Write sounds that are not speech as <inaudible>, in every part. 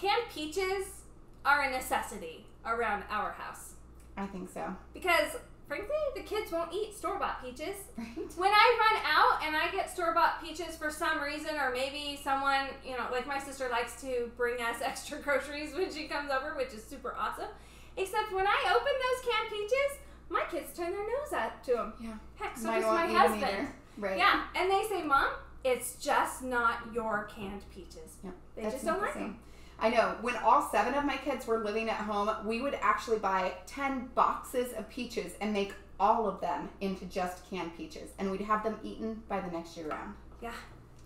canned peaches are a necessity around our house I think so. because, frankly, the kids won't eat store bought peaches. Right? When I run out and I get store bought peaches for some reason, or maybe someone, you know, like my sister likes to bring us <laughs> extra groceries when she comes over, which is super awesome. Except when I open those canned peaches, my kids turn their nose up to them. Yeah. Heck, so does my won't eat 'em husband. Right. Yeah, and they say, Mom, it's just not your canned peaches. Yep. They That's just don't like same. them. I know. When all seven of my kids were living at home, we would actually buy 10 boxes of peaches and make all of them into just canned peaches. And we'd have them eaten by the next year round. Yeah.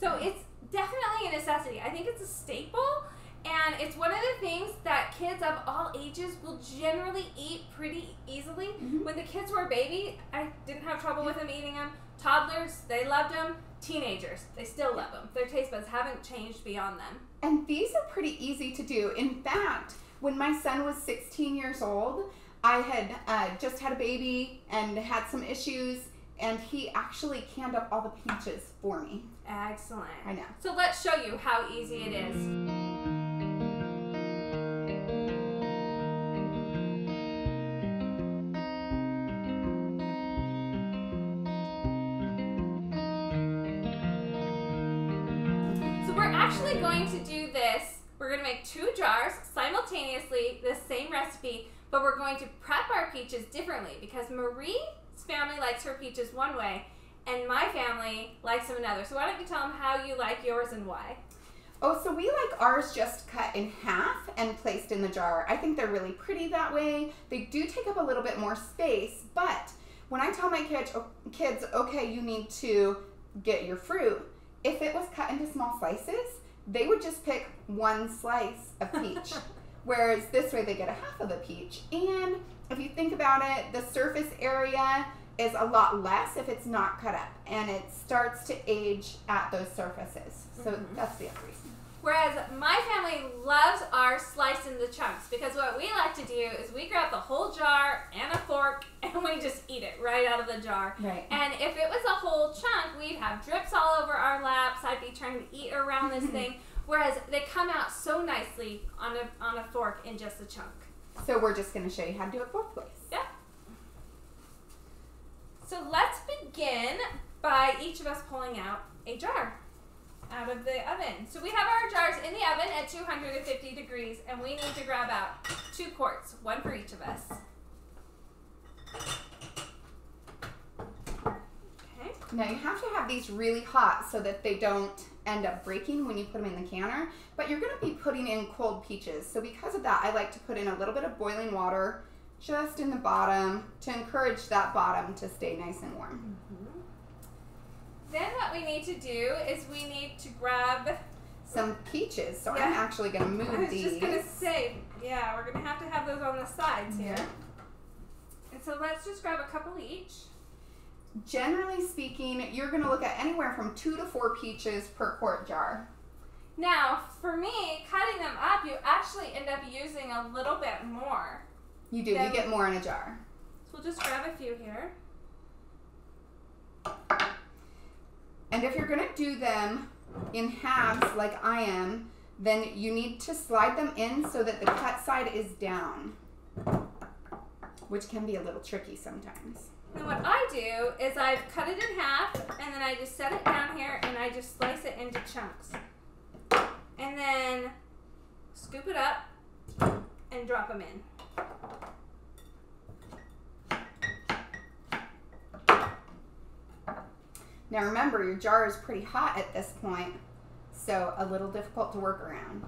So it's definitely a necessity. I think it's a staple, and it's one of the things that kids of all ages will generally eat pretty easily. Mhm. When the kids were a baby, I didn't have trouble with them eating them. Toddlers, they loved them. Teenagers, they still love them. Their taste buds haven't changed beyond them. And these are pretty easy to do. In fact, when my son was 16 years old, I had uh, just had a baby and had some issues, and he actually canned up all the peaches for me. Excellent. I know. So let's show you how easy it is. Actually going to do this. We're going to make two jars simultaneously, the same recipe, but we're going to prep our peaches differently because Marie's family likes her peaches one way and my family likes them another. So why don't you tell them how you like yours and why? Oh, so we like ours just cut in half and placed in the jar. I think they're really pretty that way. They do take up a little bit more space, but when I tell my kids, kids, okay, you need to get your fruit, if it was cut into small slices, they would just pick one slice of peach. <laughs> Whereas this way they get a half of the peach. And if you think about it, the surface area is a lot less if it's not cut up and it starts to age at those surfaces. So Mhm. that's the other reason. Whereas my family loves our sliced into chunks because what we like to do is we grab the whole jar and a fork <laughs> and we just eat it right out of the jar. Right. And if it was a whole chunk, we'd have drips all over our laps. I'd be trying to eat around this <laughs> thing. Whereas they come out so nicely on a on a fork in just a chunk. So we're just going to show you how to do it both ways. Yeah. So let's begin by each of us pulling out a jar out of the oven. So we have our jars in the oven at 250 degrees and we need to grab out two quarts, one for each of us. Okay. Now you have to have these really hot so that they don't end up breaking when you put them in the canner, but you're going to be putting in cold peaches. So because of that, I like to put in a little bit of boiling water just in the bottom to encourage that bottom to stay nice and warm. Mm-hmm. Then what we need to do is we need to grab Some peaches. So I'm actually going to move these. I was these. just gonna say, yeah, we're gonna have to have those on the sides here. And so let's just grab a couple each. Generally speaking, you're going to look at anywhere from two to four peaches per quart jar. Now, for me, cutting them up, you actually end up using a little bit more. You do. You get more in a jar. So we'll just grab a few here. And if you're to do them in halves like I am, then you need to slide them in so that the cut side is down, which can be a little tricky sometimes. And what I do is I've cut it in half, and then I just set it down here, and I just slice it into chunks. And then scoop it up and drop them in. Now remember, your jar is pretty hot at this point, so a little difficult to work around.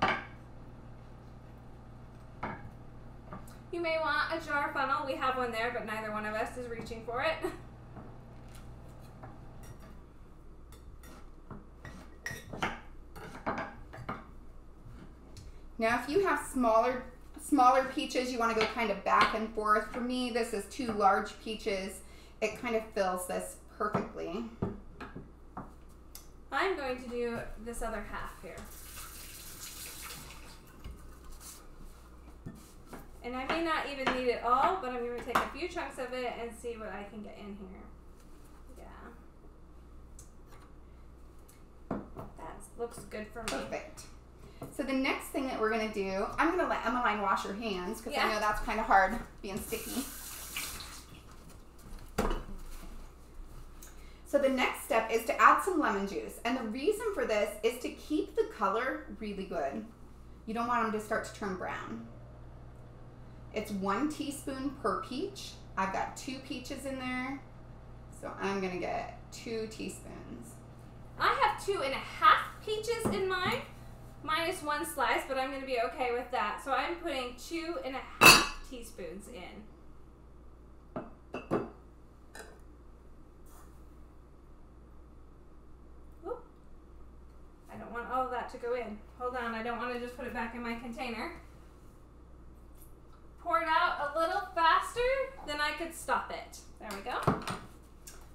You may want a jar funnel. We have one there, but neither one of us is reaching for it. <laughs> Now, if you have smaller smaller peaches, you want to go kind of back and forth. For me, this is two large peaches. It kind of fills this perfectly. I'm going to do this other half here. And I may not even need it all, but I'm going to take a few chunks of it and see what I can get in here. Yeah. That looks good for me. Perfect. So the next thing that we're gonna do, I'm gonna let Emmaline wash her hands because Yeah. I know that's kind of hard being sticky. So the next step is to add some lemon juice, and the reason for this is to keep the color really good. You don't want them to start to turn brown. It's one teaspoon per peach. I've got two peaches in there, so I'm gonna get two teaspoons. I have two and a half peaches in mine, minus one slice, but I'm to be okay with that. So I'm putting two and a half teaspoons in. Whoop. I don't want all of that to go in. Hold on, I don't want to just put it back in my container. Pour it out a little faster than I could stop it. There we go.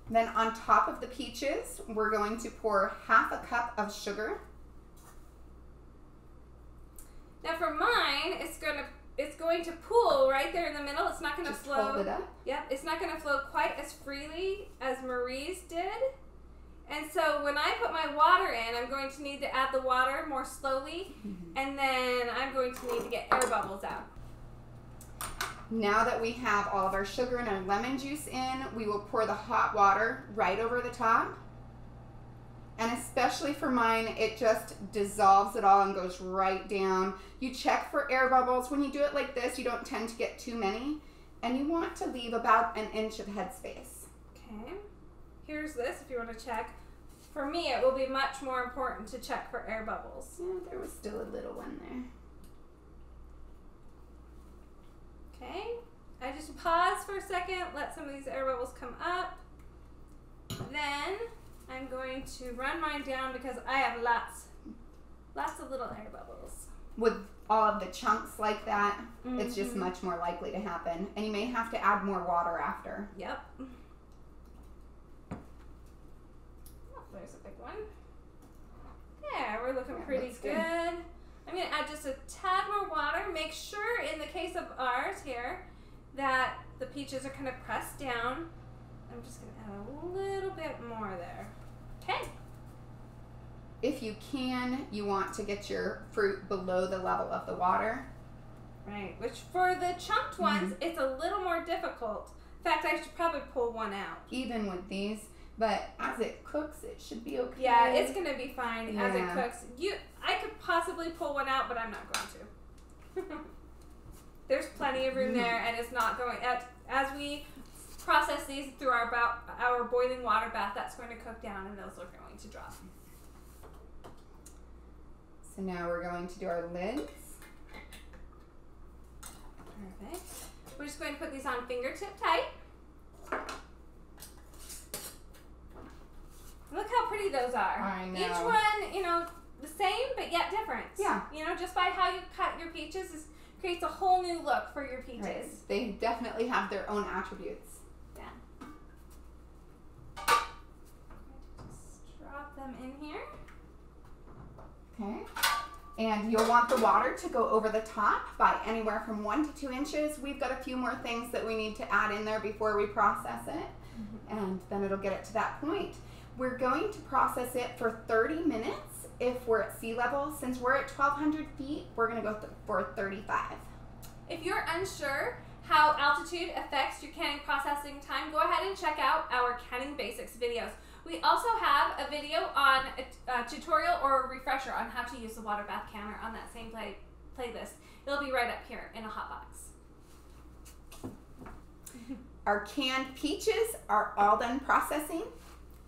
Then on top of the peaches, we're going to pour half a cup of sugar. Now for mine, it's gonna it's going to pool right there in the middle. It's not gonna Just flow. hold it up. Yep, it's not gonna flow quite as freely as Marie's did. And so when I put my water in, I'm going to need to add the water more slowly, mm-hmm. and then I'm going to need to get air bubbles out. Now that we have all of our sugar and our lemon juice in, we will pour the hot water right over the top. And especially for mine, it just dissolves it all and goes right down. You check for air bubbles. When you do it like this, you don't tend to get too many. And you want to leave about an inch of headspace. Okay. Here's this if you want to check. For me, it will be much more important to check for air bubbles. Yeah, there was still a little one there. Okay. I just pause for a second, let some of these air bubbles come up. Then I'm going to run mine down because I have lots, lots of little air bubbles. With all of the chunks like that, it's just Mhm. much more likely to happen. And you may have to add more water after. Yep. Oh, there's a big one. Yeah, we're looking Yeah, pretty good. good. I'm gonna add just a tad more water. Make sure, in the case of ours here, that the peaches are kind of pressed down. I'm just gonna add a little bit more there. Okay. If you can, you want to get your fruit below the level of the water. Right. Which for the chunked ones, mm-hmm. it's a little more difficult. In fact, I should probably pull one out. even with these. But as it cooks, it should be okay. Yeah, it's gonna be fine as it cooks. You, I could possibly pull one out, but I'm not going to. <laughs> There's plenty of room there, and it's not going. At, as we process these through our ba- our boiling water bath, that's going to cook down, and those are going to drop. So now we're going to do our lids. Perfect. We're just going to put these on fingertip tight. Look how pretty those are. I know. Each one, you know, the same but yet different. Yeah. You know, just by how you cut your peaches is, creates a whole new look for your peaches. Right. They definitely have their own attributes. Just drop them in here. Okay. And you'll want the water to go over the top by anywhere from one to two inches. We've got a few more things that we need to add in there before we process it. Mm-hmm. And then it'll get it to that point. We're going to process it for 30 minutes if we're at sea level. Since we're at 1,200 feet, we're going to go for 35. If you're unsure how altitude affects your canning processing time, go ahead and check out our canning basics videos. We also have a video on uh, a, a uh, tutorial or a refresher on how to use the water bath canner on that same play, playlist. It'll be right up here in a hot box. Our canned peaches are all done processing.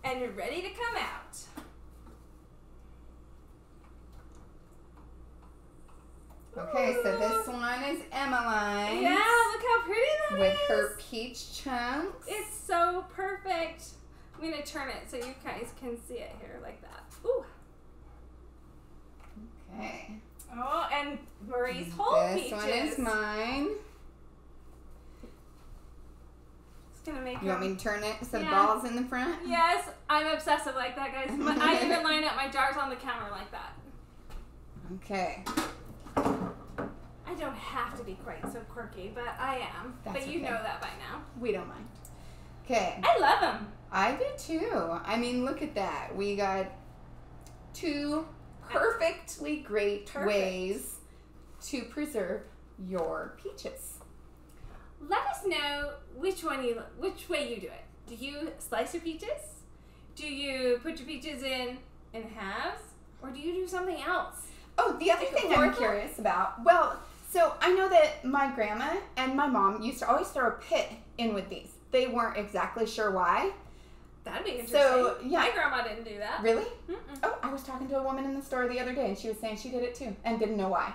And you're ready to come out. Okay, so this one is Emmaline Yeah, look how pretty that with is. her peach chunks. It's so perfect. I'm gonna turn it so you guys can see it here like that. Ooh. Okay. Oh, and Marie's whole this peaches. one is mine. It's gonna make You want me to turn it so the ball's in the front? Yes, I'm obsessive like that, guys. I <laughs> even line up my jars on the counter like that. Okay. I don't have to be quite so quirky, but I am. That's but you okay. know that by now. We don't mind. Okay. I love them. I do too. I mean, look at that. We got two perfectly great Perfect. ways to preserve your peaches. Let us know which one you which way you do it. Do you slice your peaches? Do you put your peaches in in halves, or do you do something else? Oh, the other Like thing I'm curious about. Well, so I know that my grandma and my mom used to always throw a pit in with these. They weren't exactly sure why. That'd be interesting. So, yeah. my grandma didn't do that. Really? Mm-mm. Oh, I was talking to a woman in the store the other day and she was saying she did it too and didn't know why.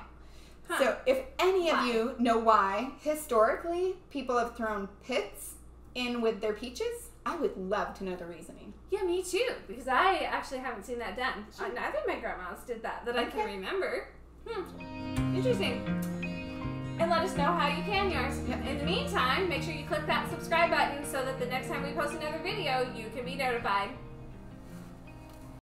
Huh. So, if any of you know why historically people have thrown pits in with their peaches, I would love to know the reasoning. Yeah, me too. Because I actually haven't seen that done. Uh, neither of my grandmas did that that I can remember. Hmm. Interesting. And let us know how you can yours. Yep. In the meantime, make sure you click that subscribe button so that the next time we post another video, you can be notified.